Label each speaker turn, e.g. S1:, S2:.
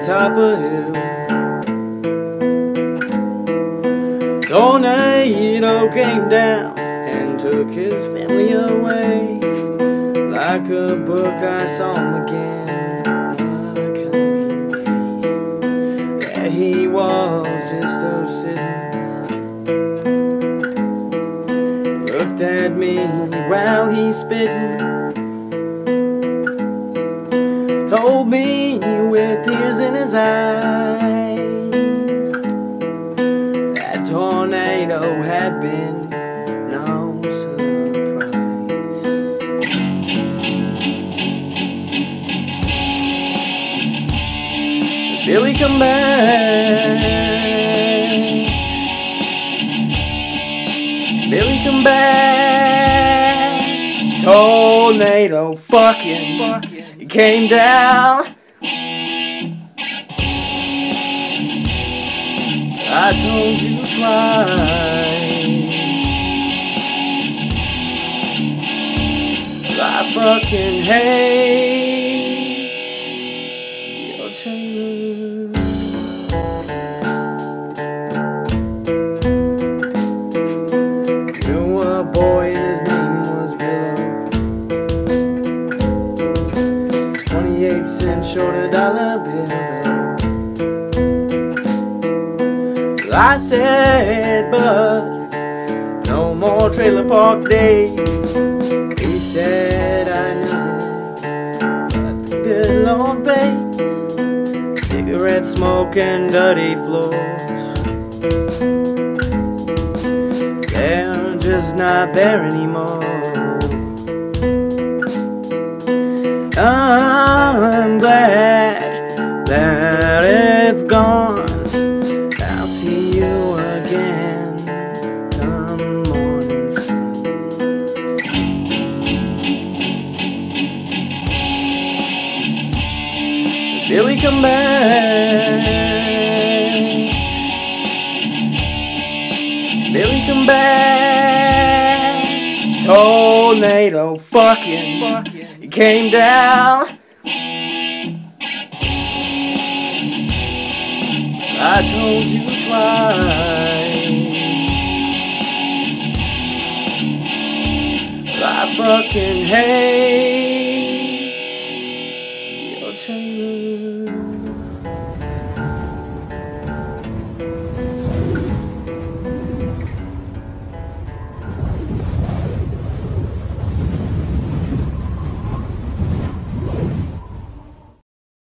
S1: atop a hill. Tornado came down and took his family away. Like a book, I saw him again. There he was, just a sitting. Looked at me while he spitting. Told me with tears in his eyes that tornado had been no surprise. Billy, come back. Billy, come back. Tornado, fucking, fucking, came down. I told you twice. I fucking hate your trailer. Knew a boy and his 28 cent short a dollar bill. I said, but no more trailer park days. He said, I know but the good Lord pays. Cigarette smoke and dirty floors. They're just not there anymore. I'm Billy, come back. Billy, come back. Tornado, fucking, fucking, came down. I told you twice. I fucking hate